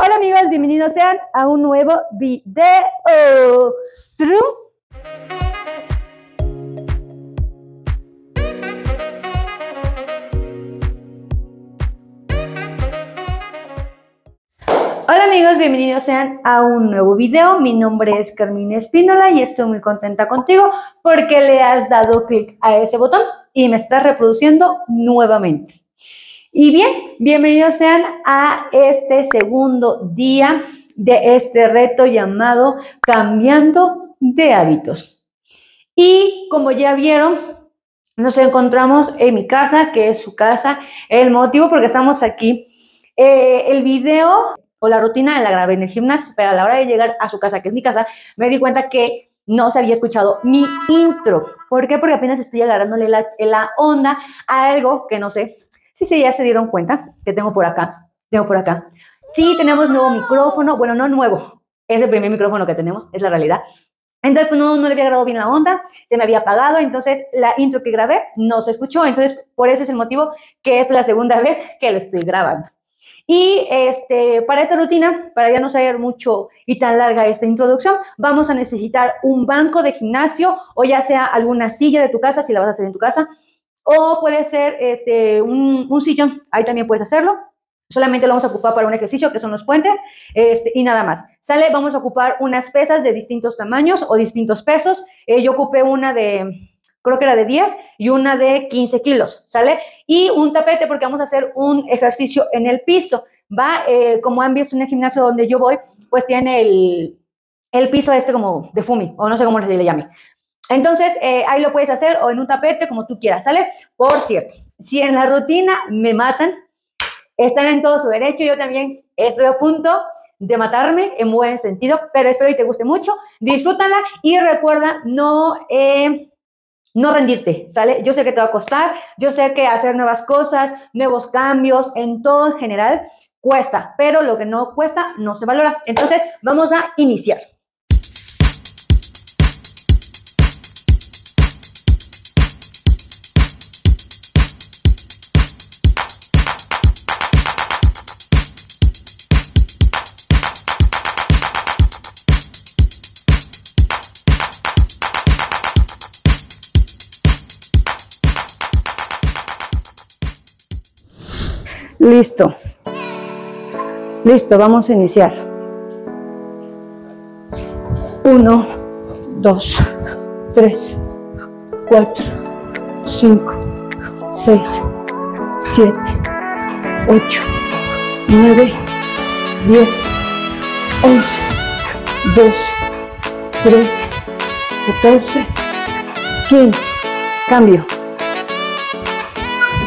Hola amigos, bienvenidos sean a un nuevo video. Hola amigos, bienvenidos sean a un nuevo video. Mi nombre es Carmina Espínola y estoy muy contenta contigo porque le has dado clic a ese botón y me estás reproduciendo nuevamente. Y bien, bienvenidos sean a este segundo día de este reto llamado Cambiando de hábitos. Y como ya vieron, nos encontramos en mi casa, que es su casa. El motivo porque estamos aquí, eh, el video o la rutina la grabé en el gimnasio, pero a la hora de llegar a su casa, que es mi casa, me di cuenta que no se había escuchado mi intro. ¿Por qué? Porque apenas estoy agarrándole la, la onda a algo que no sé. Sí, sí, ya se dieron cuenta que tengo por acá. Tengo por acá. Sí, tenemos nuevo micrófono. Bueno, no nuevo. Es el primer micrófono que tenemos, es la realidad. Entonces, pues no, no le había grabado bien la onda, se me había apagado, entonces la intro que grabé no se escuchó, entonces por ese es el motivo que es la segunda vez que lo estoy grabando. Y este, para esta rutina, para ya no saber mucho y tan larga esta introducción, vamos a necesitar un banco de gimnasio o ya sea alguna silla de tu casa, si la vas a hacer en tu casa, o puede ser este, un, un sillón, ahí también puedes hacerlo. Solamente lo vamos a ocupar para un ejercicio, que son los puentes, este, y nada más. ¿Sale? Vamos a ocupar unas pesas de distintos tamaños o distintos pesos. Eh, yo ocupé una de, creo que era de 10 y una de 15 kilos, ¿sale? Y un tapete porque vamos a hacer un ejercicio en el piso. Va, eh, como han visto en el gimnasio donde yo voy, pues tiene el, el piso este como de fumi, o no sé cómo se le llame. Entonces, eh, ahí lo puedes hacer o en un tapete, como tú quieras, ¿sale? Por cierto, si en la rutina me matan, están en todo su derecho, yo también estoy a punto de matarme en buen sentido, pero espero que te guste mucho, disfrútala y recuerda no... Eh, no rendirte, ¿sale? Yo sé que te va a costar, yo sé que hacer nuevas cosas, nuevos cambios, en todo en general, cuesta, pero lo que no cuesta no se valora. Entonces, vamos a iniciar. Listo. Listo, vamos a iniciar. Uno, dos, tres, cuatro, cinco, seis, siete, ocho, nueve, diez, once, doce, trece, catorce, quince. Cambio.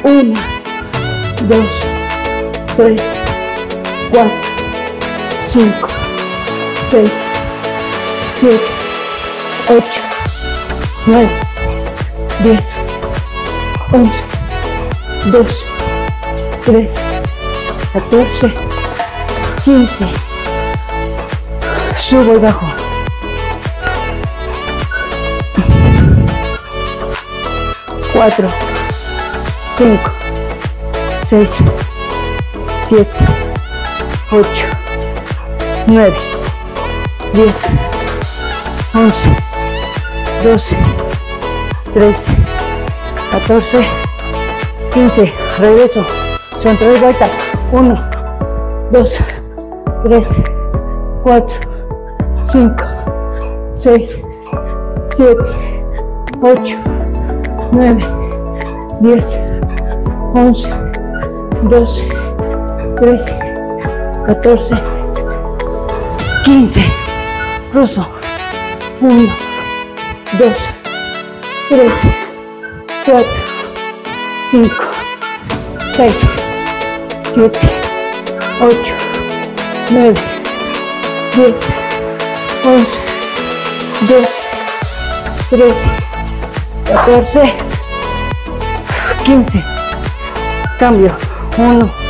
Uno, dos, 3, 4, 5, 6, 7, 8, 9, 10, 11, 12, 13, 14, 15. Subo y bajo. Cuatro, cinco, seis, 7, 8, 9, 10, 11, 12, 13, 14, 15. Regreso. Son tres vueltas. 1, 2, 3, 4, 5, 6, 7, 8, 9, 10, 11, 12, 13, 14, 15. Cruzo. 1, 2, 3, 4, 5, 6, 7, 8, 9, 10, 11, 12, 13, 14, 15. Cambio. 1,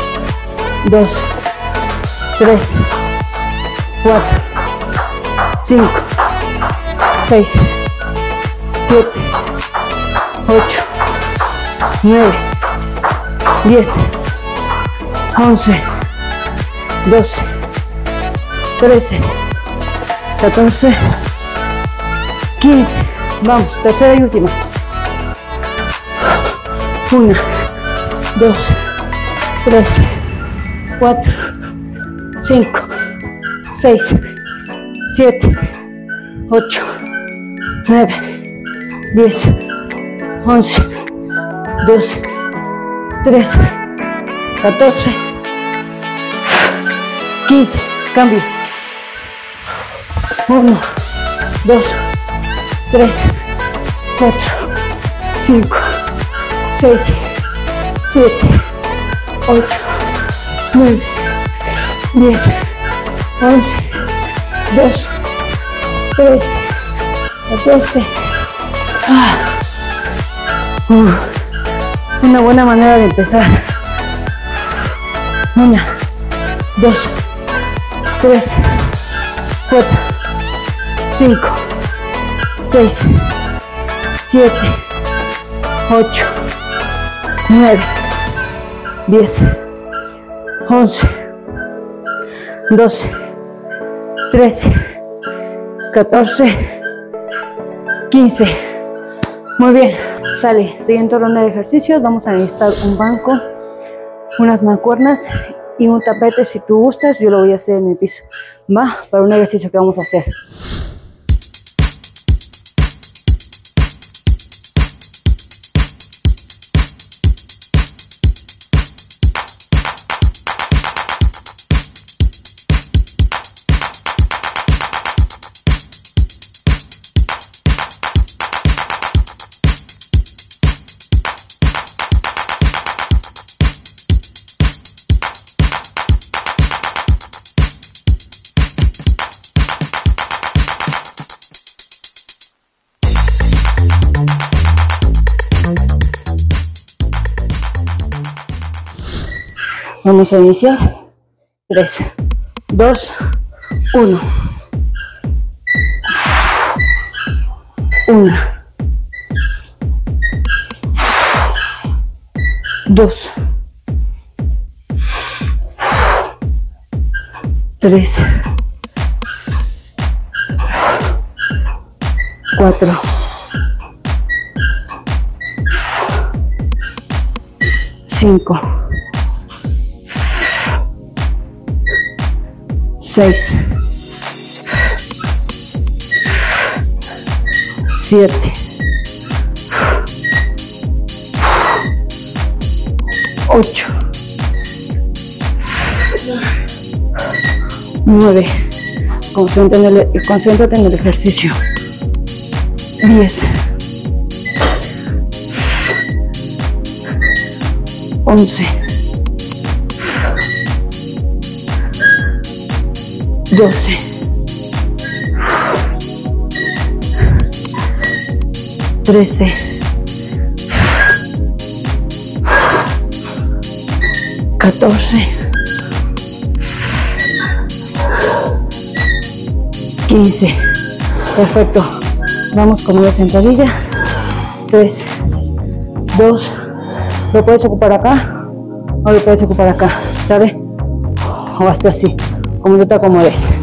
2, 3, 4, 5, 6, 7, 8, 9, 10, 11, 12, 13, 14, 15. Vamos, tercera y última. Una, dos, tres, cuatro, cinco, seis, siete, ocho, nueve, diez, once, doce, trece, catorce, quince. Cambio. Uno, dos, tres, cuatro, cinco, seis, siete, ocho, nueve, diez, once, dos, tres, catorce. Ah. Uh, una buena manera de empezar. Una, dos, tres, cuatro, cinco, seis, siete, ocho, nueve, diez, once, doce, trece, catorce, quince. Muy bien, sale. Siguiente ronda de ejercicios. Vamos a necesitar un banco, unas mancuernas y un tapete si tú gustas. Yo lo voy a hacer en el piso. Va, para un ejercicio que vamos a hacer. Vamos a iniciar. 3, 2, 1. 1. 2. 3. 4. 5. 6, 7, 8, 9, concéntrate en el, en el ejercicio, 10, 11, Yo sé. Trece. Catorce. Quince. Perfecto. Vamos con una sentadilla. Tres. Dos. Lo puedes ocupar acá o lo puedes ocupar acá, ¿sabe? O hasta así, como tú te acomodes.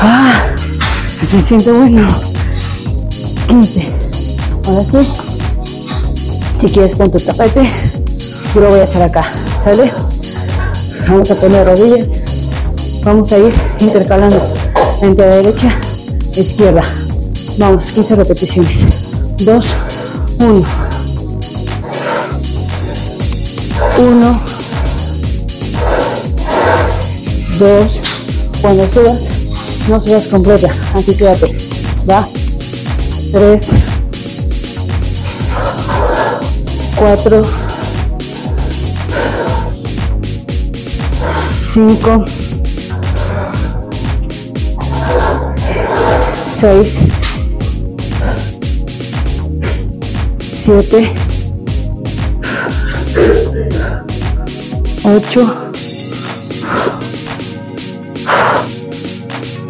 Ah, se siente bueno. 15. Ahora sí. Si quieres con tu tapete, yo lo voy a hacer acá. ¿Sale? Vamos a poner rodillas. Vamos a ir intercalando entre derecha e izquierda. Vamos, 15 repeticiones. 2, 1. 1, dos, cuando subas, no subas completa. Aquí quédate. Tres. Cuatro. Cinco. Seis. Siete. Ocho.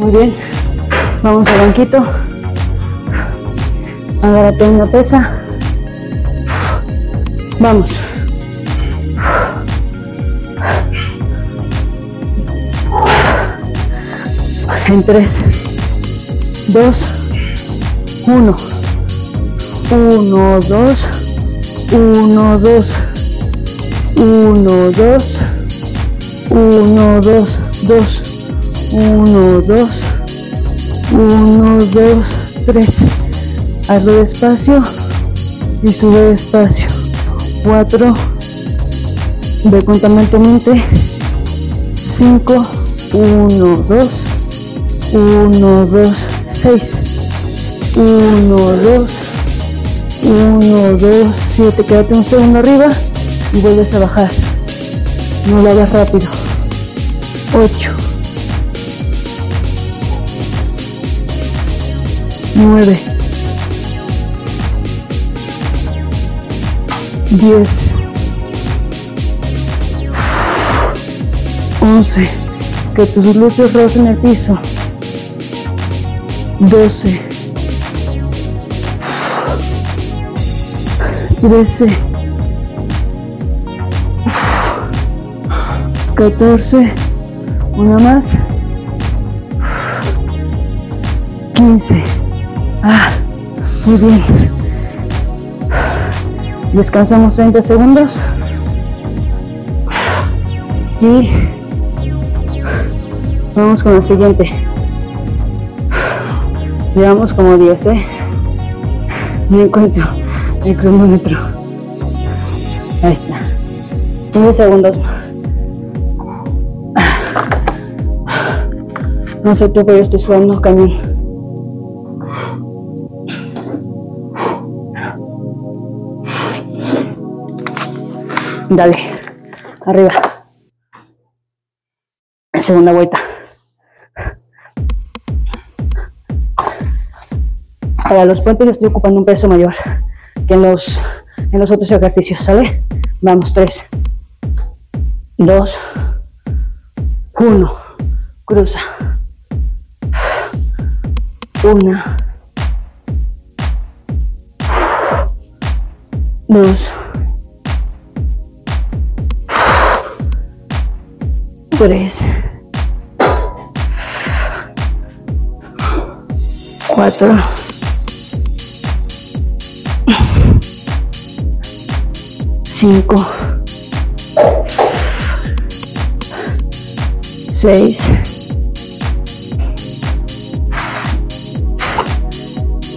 muy bien. Vamos al banquito. Agárrate una pesa. Vamos. En 3, 2, 1. 1, 2, 1, 2, 1, 2, 1, 2, 2, 1, 2, 1, 2, 3. Hazlo despacio y sube despacio. 4. Ve constantemente. 5, 1, 2, 1, 2, 6. 1, 2, 1, 2, 7. Quédate un segundo arriba y vuelves a bajar. No lo hagas rápido. 8. 9. 10. 11. Que tus glúteos rocen el piso. 12. 13. 14. Una más. 15. Ah, muy bien. Descansamos 30 segundos. Y vamos con el siguiente. Llevamos como 10, ¿eh? No encuentro el cronómetro. Ahí está. 15 segundos. No sé tú, pero yo estoy sudando cañón. Dale, arriba. Segunda vuelta. Para los puentes yo estoy ocupando un peso mayor que en los, en los otros ejercicios, ¿sale? Vamos, tres, dos, uno. Cruza. Una. Dos. Tres. Cuatro. Cinco. Seis.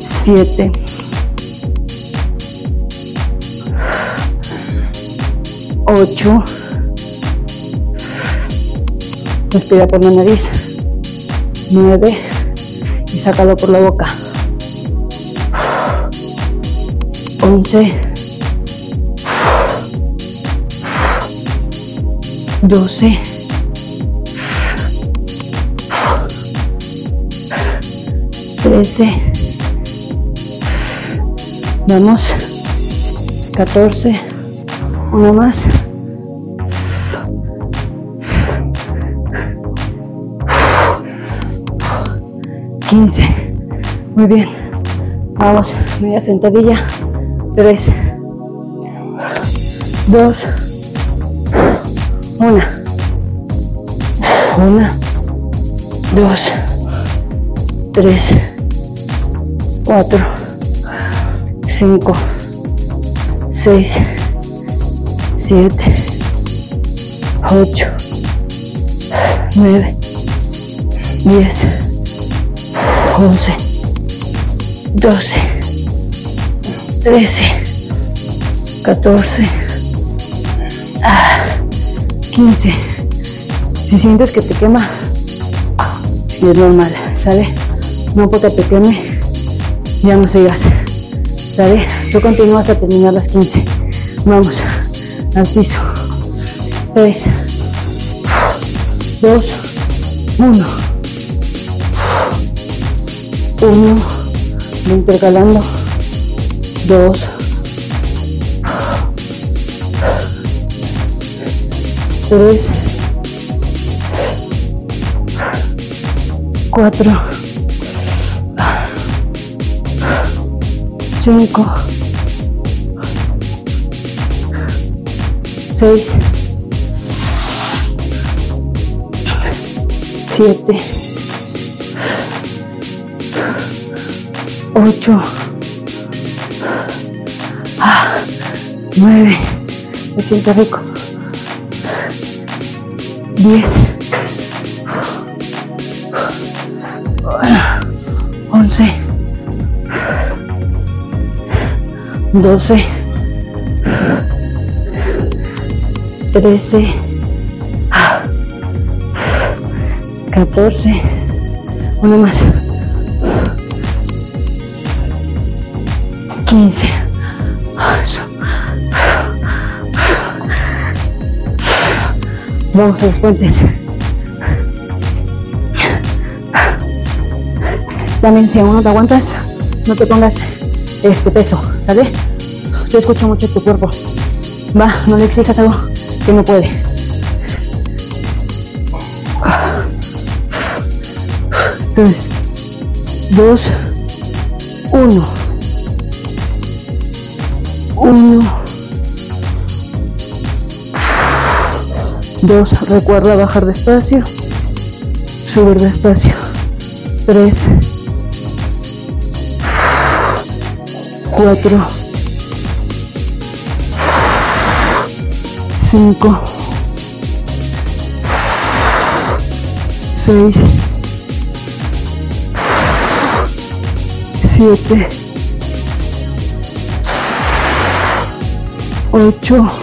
Siete. Ocho. Respira por la nariz. Nueve. Y sácalo por la boca. Once. Doce. Trece. Vamos. Catorce. Una más. 15. Muy bien. Vamos, media sentadilla. 3, 2, 1. 1, 2, 3, 4, 5, 6, 7, 8, 9, 10, 11, 12, 13, 14, 15. Si sientes que te quema, es normal, ¿sale? No porque te queme, ya no sigas, ¿sale? Tú continúas a terminar las 15. Vamos, al piso. 3, 2, 1. 1, intercalando. 2, 3, 4, 5, 6, 7, 8, 9, me siento rico, 10, 11, 12, 13, 14, una más, vamos a los puentes. También si aún no te aguantas, no te pongas este peso, ¿sale? Yo escucho mucho tu cuerpo. Va, no le exijas algo que no puede. Tres, dos, uno. Uno. Dos, recuerda bajar despacio. Subir despacio. Tres. Cuatro. Cinco. Seis. Siete. Ocho.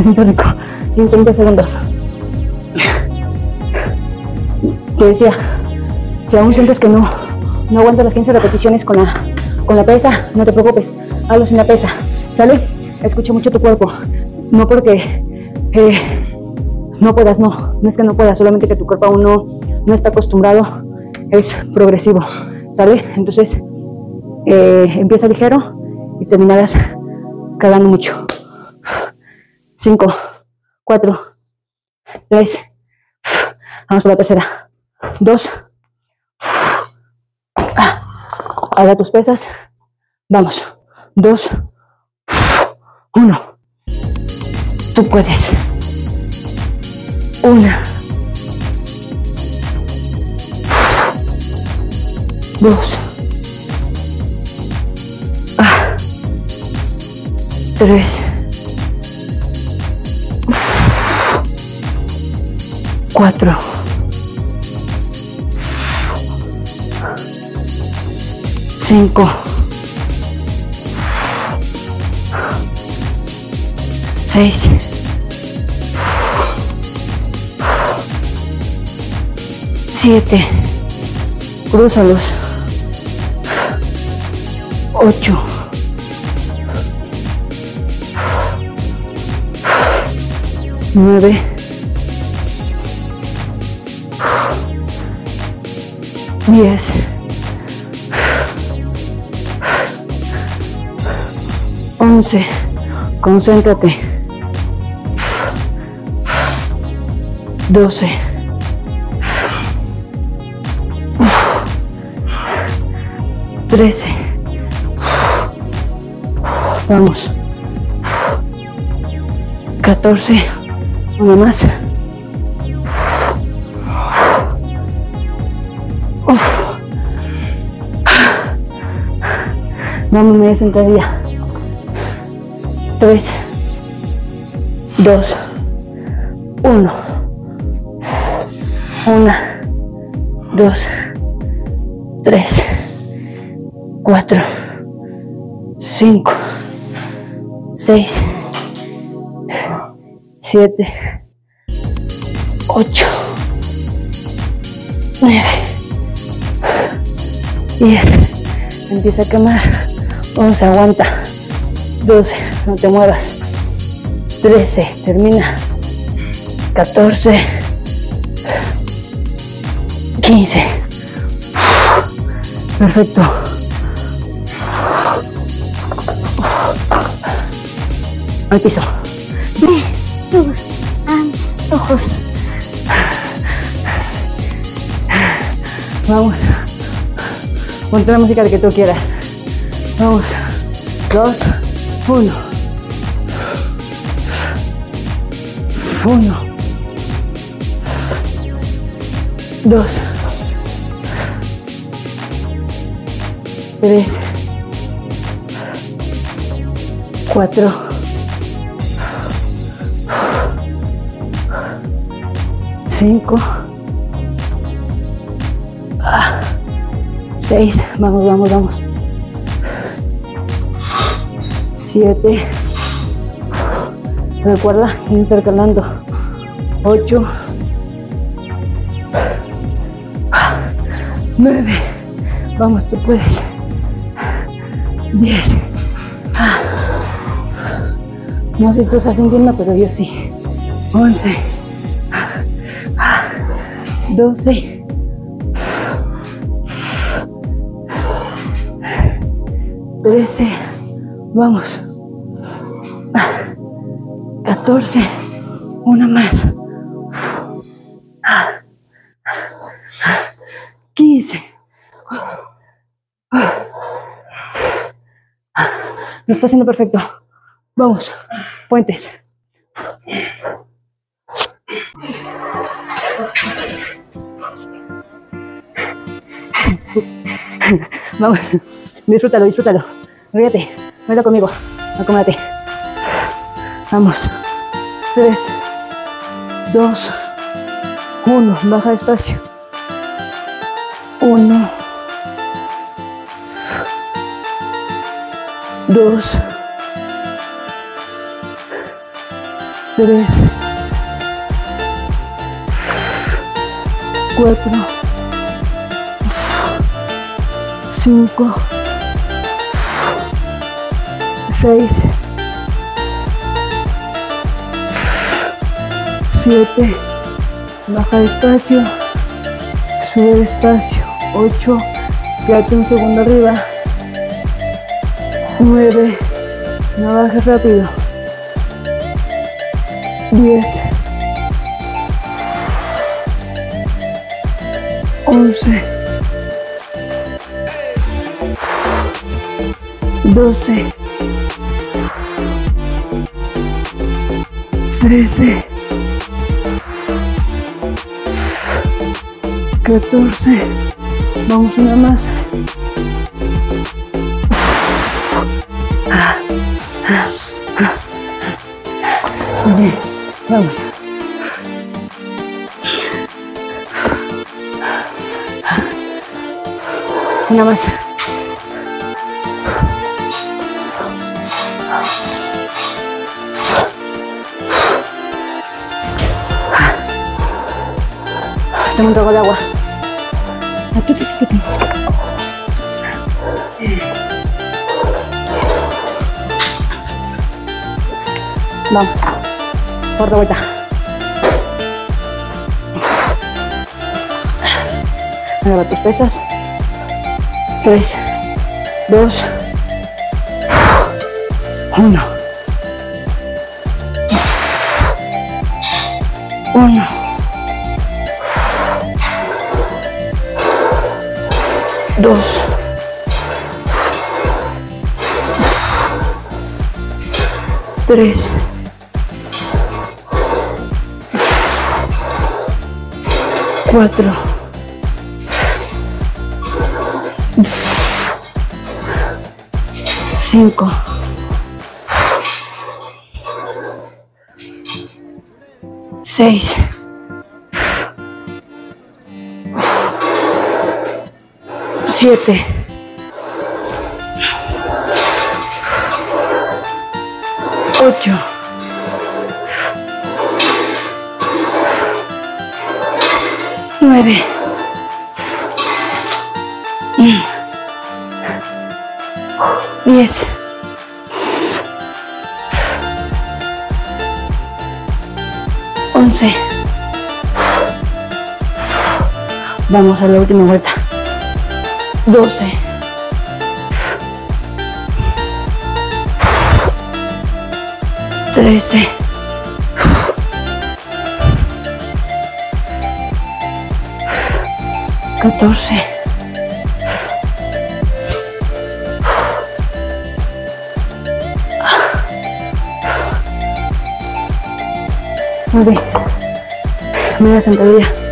Se siente rico. En 30 segundos. Te decía, si aún sientes que no, no las 15 repeticiones con la, con la pesa, no te preocupes, hazlo sin la pesa, ¿sale? Escucha mucho tu cuerpo, no porque eh, no puedas, no, no es que no puedas, solamente que tu cuerpo aún no, no está acostumbrado, es progresivo, ¿sale? Entonces, eh, empieza ligero y terminarás cagando mucho. 5, 4, 3, vamos por la tercera, 2, haga tus pesas, vamos, 2, 1, tú puedes, 1, 2, 3, cuatro, cinco, seis, siete, crúzalos, ocho, nueve, pies. Once. Concéntrate. Doce. Trece. Vamos. Catorce. Uno más. Vamos, media sentadilla. 3, 2, 1. 1, 2, 3, 4, 5, 6, 7, 8, 9, 10. Empieza a quemar. 11, aguanta. 12, no te muevas. 13, termina. 14, 15. Perfecto. Al piso. Tus ojos. Vamos. Ponte la música que tú quieras. Vamos. Dos. Uno. Uno. Dos. Tres. Cuatro. Cinco. Ah, seis. Vamos, vamos, vamos. 7, recuerda intercalando, 8, 9, vamos, tú puedes, 10, no sé si tú estás sintiendo, pero yo sí, 11, 12, 13, Vamos. 14. Una más. 15. Lo está haciendo perfecto. Vamos. Puentes. Vamos. Disfrútalo, disfrútalo. Ríete. Venga conmigo. Acomódate. Vamos. Tres, dos, uno. Baja despacio. Uno. Dos. Tres. Cuatro. Cinco. 6, 7, baja despacio, sube despacio, 8, quédate un segundo arriba, 9, no bajes rápido, 10, 11, 12, 13, 14, vamos una más. Vamos. Una más. Toma un trago de agua. Vamos. Por la vuelta. Agarra tus pesas. 3, 2, 1. dos, tres, cuatro, cinco, seis. Siete, ocho, nueve, diez, once. Vamos a la última vuelta. Doce. Trece. Catorce. Sentadilla.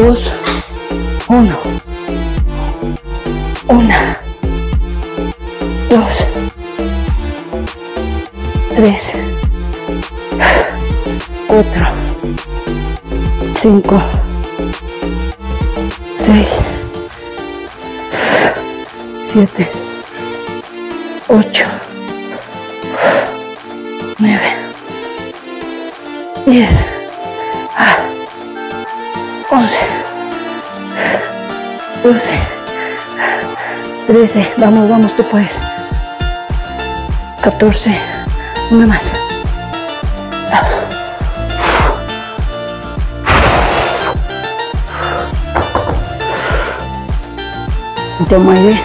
Dos. Uno. Una. Dos. Tres. Cuatro. Cinco. Seis. Siete. Ocho. 13, vamos, vamos, tú puedes. 14, una más. Toma aire.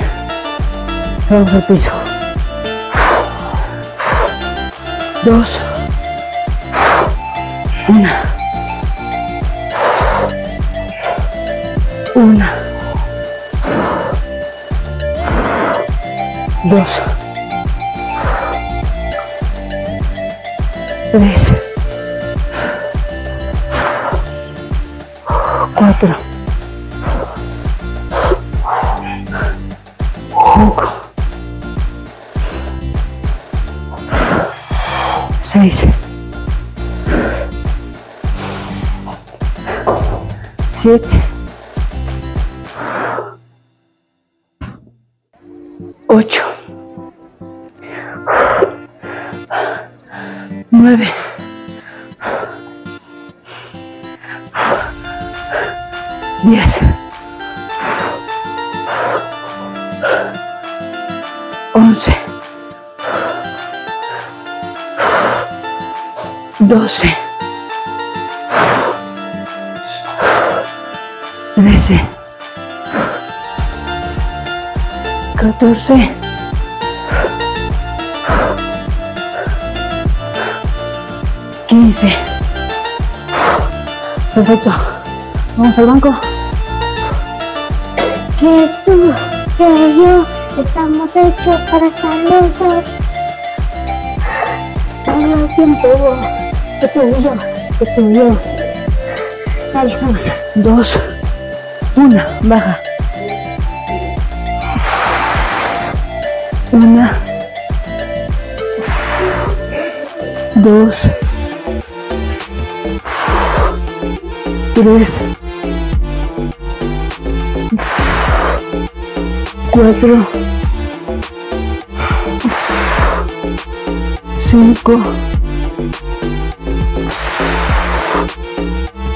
Vamos al piso. Dos. Una. 2, 3, 4, 5, 6, 7, 12, 13, 14, 15. Perfecto. Vamos al banco. Que tú, que yo, estamos hechos para estar los dos. El tiempo que tú y yo, que tú y yo. Dale, vamos. Dos. Una. Baja. Una. Dos. Tres. Cuatro. Cinco.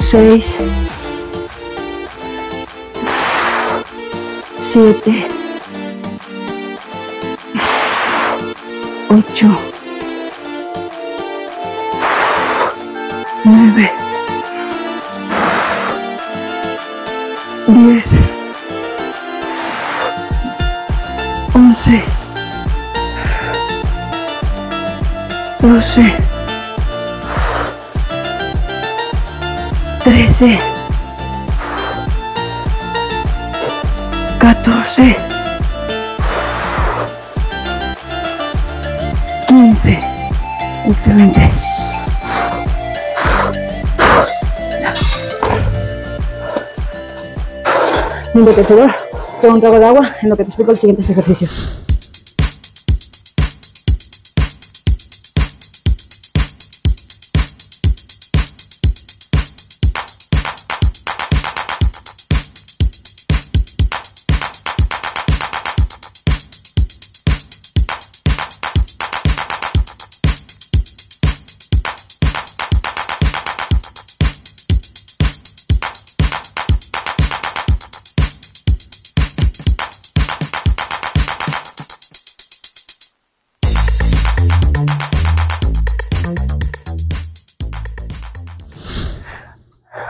6, 7, 15. Excelente. Mientras que seguro, toma un trago de agua en lo que te explico los siguientes ejercicios.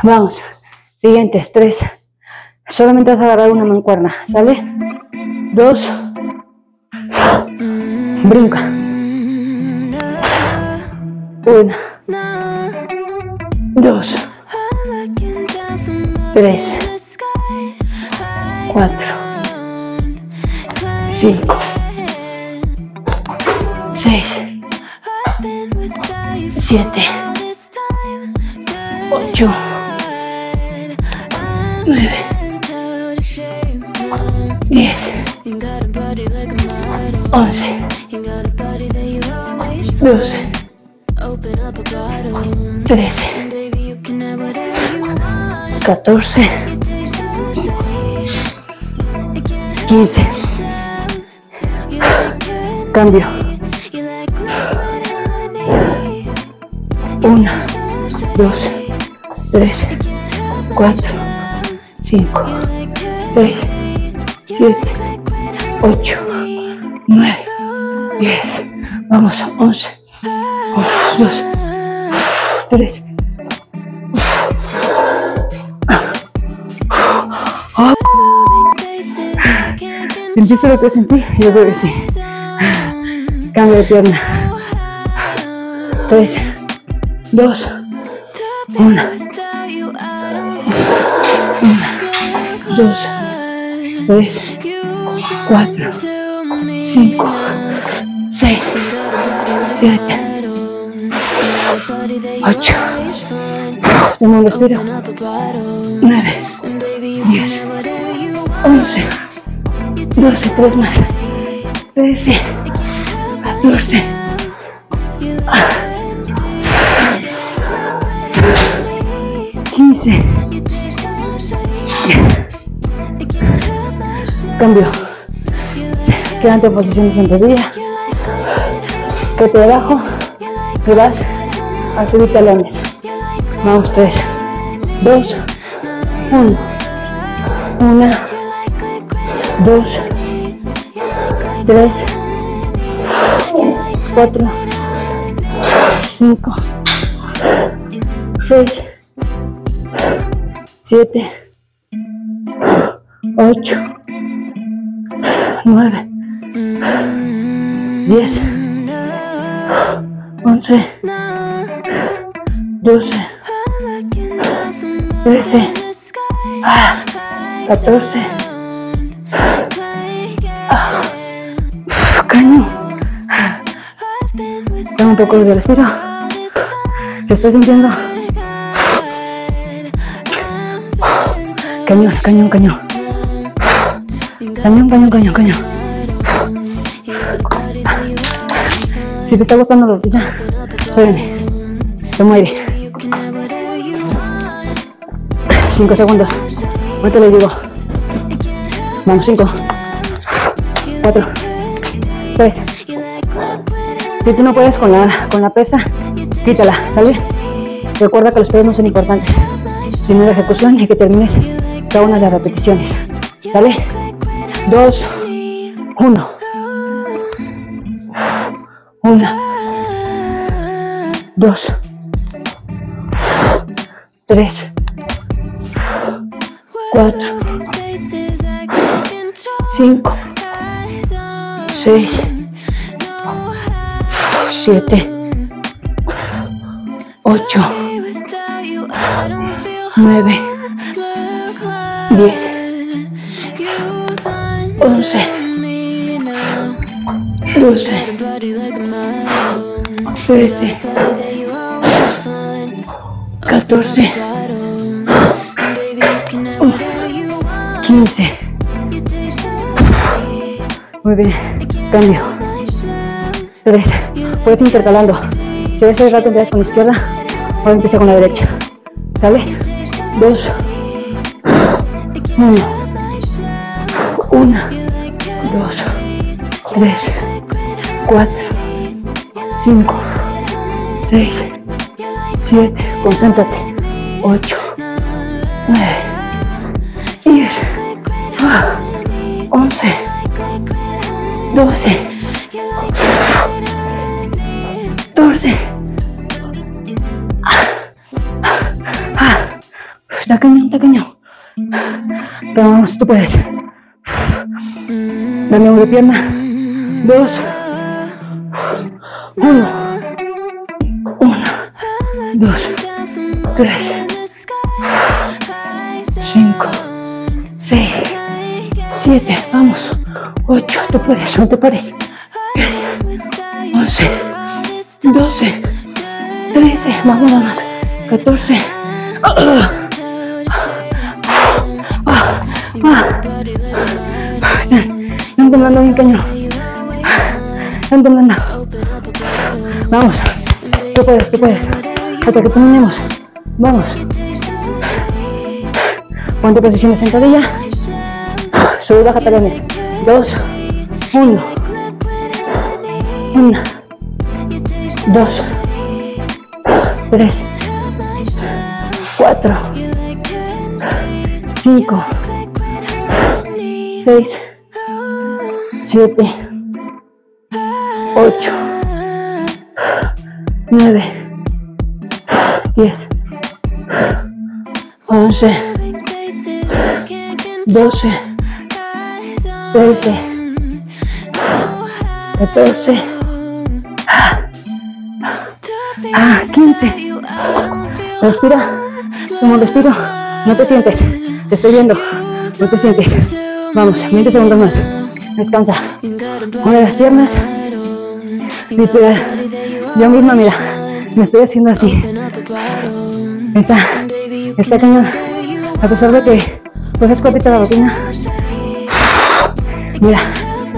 Vamos. Siguientes, tres. Solamente has agarrado una mancuerna, ¿sale? Dos. Brinca. Una. Dos. Tres. Cuatro. Cinco. Seis. Siete. 12, 13, 14, 15. Cambio. Uno, dos, tres, cuatro, cinco, seis, siete, ocho, nueve, diez. Vamos, 11, 2, 3. ¿Sentiste lo que sentí? Yo creo que sí. Cambio de pierna. 3, 2, 1. 1, 2, 3, 4, 5 ocho, toma un nueve, diez, once, doce, tres más, trece, catorce, quince, cambio, quédate en posición de sentadilla, que te bajo y vas a subir talones. Vamos, 3, 2, 1, 1, 2, 3, 4, 5, 6, 7, 8, 9, 10. 11, 12, 13, 14. Caño. Tengo un poco de respiro. Te estoy sintiendo. Cañón, cañón, cañón. Cañón, cañón, cañón, cañón. Si te está gustando la rutina, espérame, se mueve. 5 segundos. Ahorita les digo. Vamos, 5, 4, 3. Si tú no puedes con la, con la pesa, quítala, ¿sale? Recuerda que los pesos no son importantes, sino la ejecución y que termines cada una de las repeticiones. ¿Sale? 2, 1. Una, dos, tres, cuatro, cinco, seis, siete, ocho, nueve, diez, once, doce. 13, 14, 15. Muy bien, cambio. 3. Puedes intercalando. Si ves el rato empiezas con la izquierda, ahora empieza con la derecha. ¿Sale? 2, 1, 1, 2, 3, 4, 5, 6, 7, concéntrate, 8, 9, 10, 11, 12, 14. Está cañón, está cañón. Pero vamos, tú puedes. Dame una pierna. Dos. 2, 3, 5, 6, 7, vamos, 8, tú puedes, no te pares, 10, 11, 12, 13, vamos, vamos, 14, ah, ah, ah, bien cañón, vamos, tú puedes, tú puedes. Hasta que terminemos. Vamos. Ponte posición de sentadilla. Sube baja talones. Dos. Uno. Una. Dos. Tres. Cuatro. Cinco. Seis. Siete. Ocho. Nueve. Diez. Once. Doce. Trece. Catorce. Ah, quince. Respira. Como respiro. No te sientes. Te estoy viendo. No te sientes. Vamos, 20 segundos más. Descansa. Mueve las piernas. Literal. Yo misma, mira. Me estoy haciendo así. Está. Está cañón. A pesar de que pues es cortita la rutina. Mira.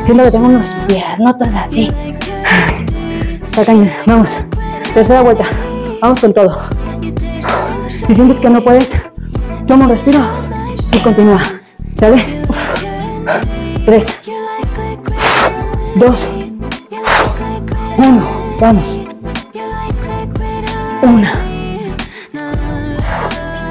Siento que tengo unos pies notas así. Está cañón. Vamos. Tercera vuelta. Vamos con todo. Si sientes que no puedes, toma un respiro y continúa. ¿Sale? Tres. Dos. Uno. Vamos. Una.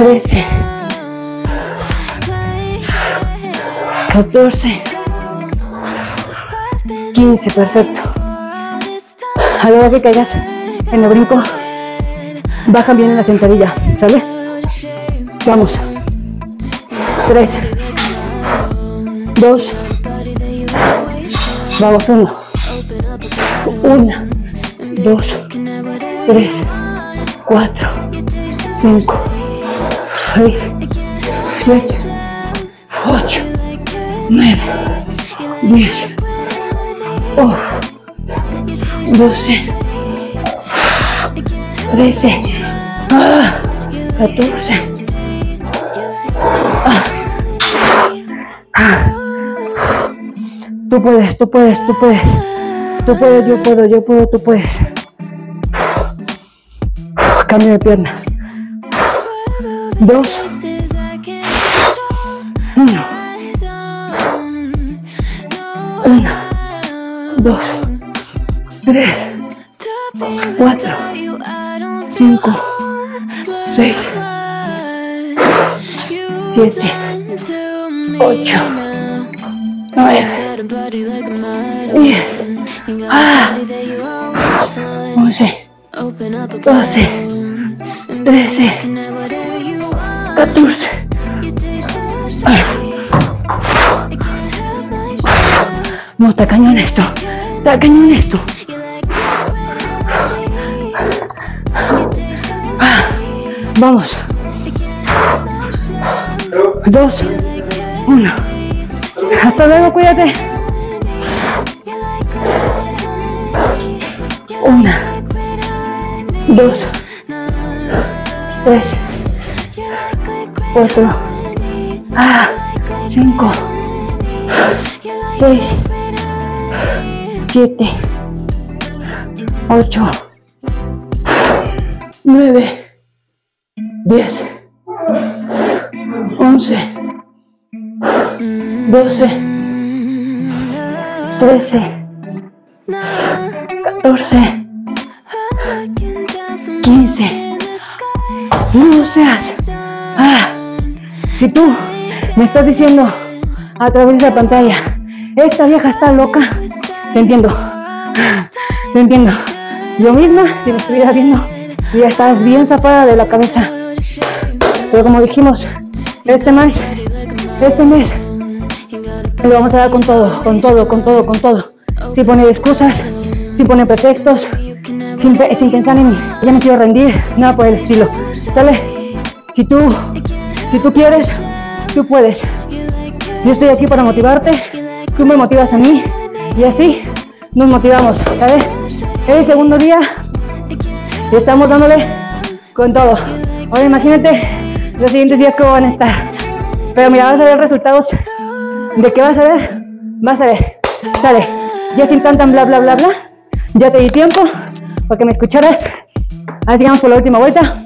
Trece. Catorce. Quince, perfecto. A la hora que caigas en el brinco, baja bien en la sentadilla, ¿sale? Vamos. Tres. Dos. Vamos, uno. Una. Dos. Tres. Cuatro. Cinco. Seis. Siete. Ocho. Nueve. Diez. Oh. Doce. Trece. Ah. Catorce. Ah. Ah. Tú puedes, tú puedes, tú puedes. Tú puedes, yo puedo, yo puedo, tú puedes. Cambio de pierna. Dos. Uno. Dos. Tres. Cuatro. Cinco. Seis. Siete. Ocho. Está cañón esto. Vamos. Dos. Uno. Hasta luego, cuídate. Una. Dos. Tres. Cuatro. Ah, cinco. Seis. Siete. Ocho. Nueve. 10, 11, 12, 13, 14, 15. No seas. Ah, si tú me estás diciendo a través de la pantalla, esta vieja está loca, te entiendo. Te entiendo. Yo misma, si me estuviera viendo, ya estás bien zafada de la cabeza. Pero como dijimos, este mes, este mes, lo vamos a dar con todo, con todo, con todo, con todo. Si pone excusas, si pone pretextos, sin, sin pensar en ya me quiero rendir, nada por el estilo. ¿Sale? Si tú, si tú quieres, tú puedes. Yo estoy aquí para motivarte, tú me motivas a mí y así nos motivamos, ¿sale? Es el segundo día y estamos dándole con todo. Ahora imagínate los siguientes días cómo van a estar. Pero mira, vas a ver resultados de qué vas a ver. Vas a ver. Sale. Ya sin tanta bla bla bla bla. Ya te di tiempo para que me escucharas. Ahora sigamos por la última vuelta.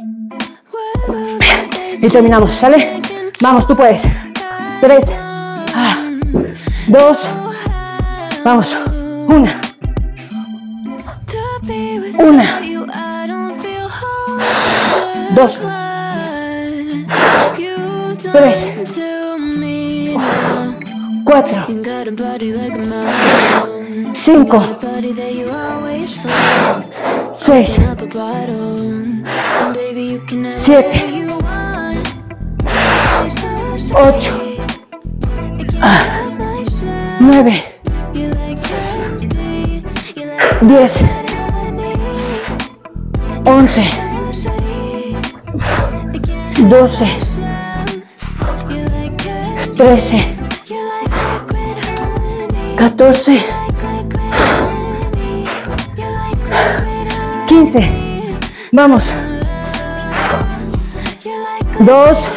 Y terminamos, ¿sale? Vamos, tú puedes. Tres. Ah, dos. Vamos. Una. Una. Dos. Tres, cuatro, cinco, seis, siete, ocho, nueve, diez, once, doce. 13, 14, 15. Vamos. 2,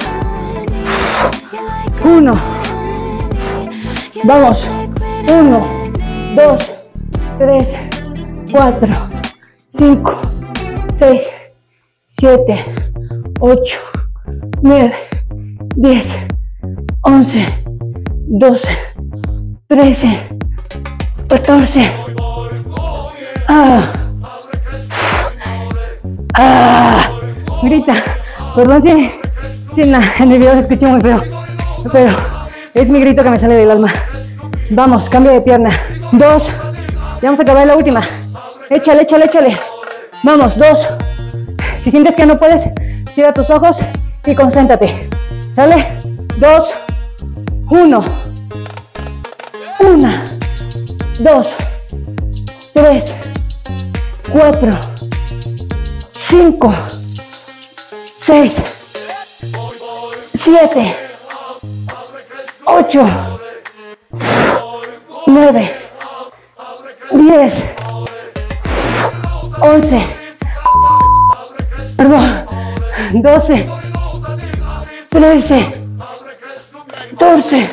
1. Vamos. 1, 2, 3, 4, 5, 6, 7, 8, 9, 10. 11, 12, 13, 14. Ah. Ah. Grita. Perdón si, en, en el video se escuché muy feo. Pero es mi grito que me sale del alma. Vamos, cambio de pierna. Dos. Ya vamos a acabar la última. Échale, échale, échale. Vamos, dos. Si sientes que no puedes, cierra tus ojos y concéntrate. ¿Sale? Dos. Uno. Una. Dos. Tres. Cuatro. Cinco. Seis. Siete. Ocho. Nueve. Diez. Once. Perdón. Doce. Trece. 14.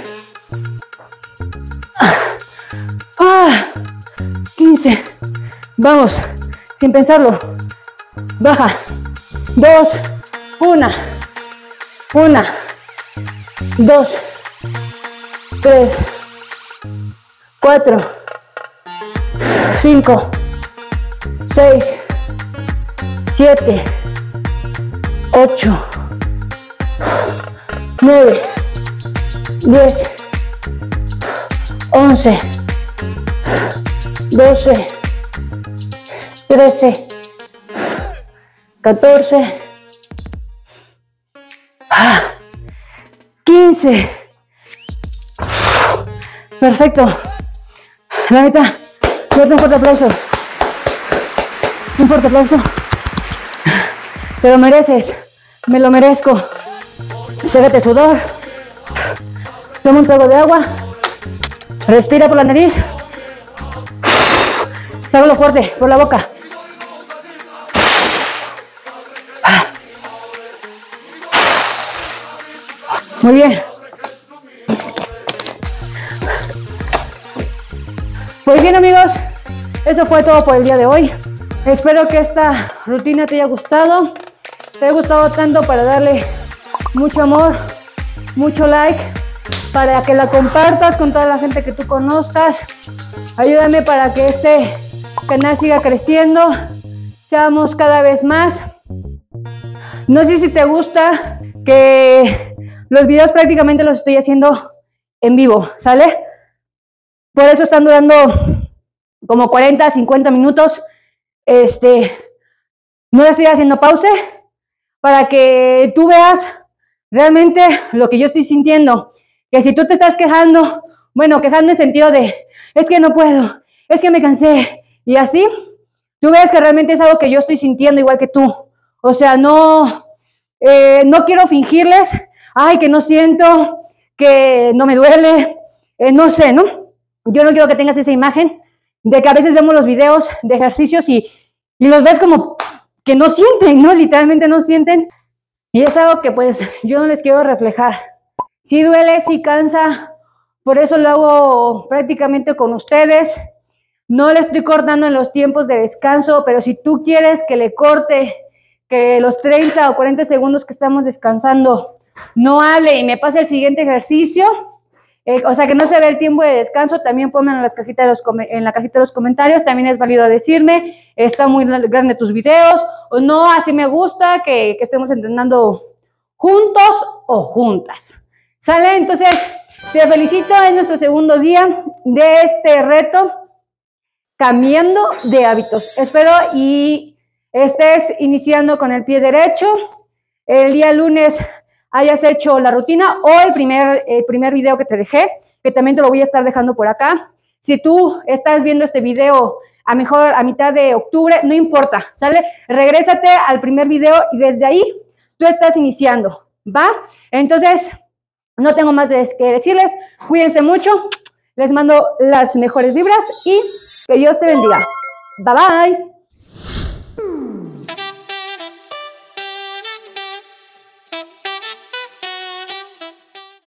Ah, 15. Vamos, sin pensarlo. Baja. Dos. Una. Una. Dos. Tres. Cuatro. Cinco. Seis. Siete. Ocho. Nueve. 10, 11, 12, 13, 14, 15. Perfecto. La neta, fuerte un fuerte aplauso. Un fuerte aplauso. Te lo mereces. Me lo merezco. Ségate sudor. Toma un trago de agua. Respira por la nariz. Sácalo fuerte por la boca. Muy bien. Muy bien amigos, eso fue todo por el día de hoy. Espero que esta rutina te haya gustado. Te haya gustado tanto para darle mucho amor, mucho like, para que la compartas con toda la gente que tú conozcas. Ayúdame para que este canal siga creciendo, seamos cada vez más. No sé si te gusta que los videos prácticamente los estoy haciendo en vivo, ¿sale? Por eso están durando como 40, 50 minutos. Este, no estoy haciendo pause para que tú veas realmente lo que yo estoy sintiendo. Que si tú te estás quejando, bueno, quejando en sentido de, es que no puedo, es que me cansé, y así, tú ves que realmente es algo que yo estoy sintiendo igual que tú. O sea, no, eh, no quiero fingirles ay, que no siento, que no me duele, eh, no sé, ¿no? Yo no quiero que tengas esa imagen de que a veces vemos los videos de ejercicios y, y los ves como que no sienten, ¿no? Literalmente no sienten. Y es algo que pues yo no les quiero reflejar. Si duele, si cansa, por eso lo hago prácticamente con ustedes. No le estoy cortando en los tiempos de descanso, pero si tú quieres que le corte, que los 30 o 40 segundos que estamos descansando no hable y me pase el siguiente ejercicio, eh, o sea que no se ve el tiempo de descanso, también ponme en, de en la cajita de los comentarios, también es válido decirme, está muy grande tus videos, o no, así me gusta que estemos entrenando juntos o juntas. ¿Sale? Entonces, te felicito, es nuestro segundo día de este reto, cambiando de hábitos. Espero y estés iniciando con el pie derecho. El día lunes hayas hecho la rutina o el primer, el primer video que te dejé, que también te lo voy a estar dejando por acá. Si tú estás viendo este video a mejor a mitad de octubre, no importa, ¿sale? Regrésate al primer video y desde ahí tú estás iniciando, ¿va? Entonces, no tengo más que decirles, cuídense mucho, les mando las mejores vibras y que Dios te bendiga. Bye bye.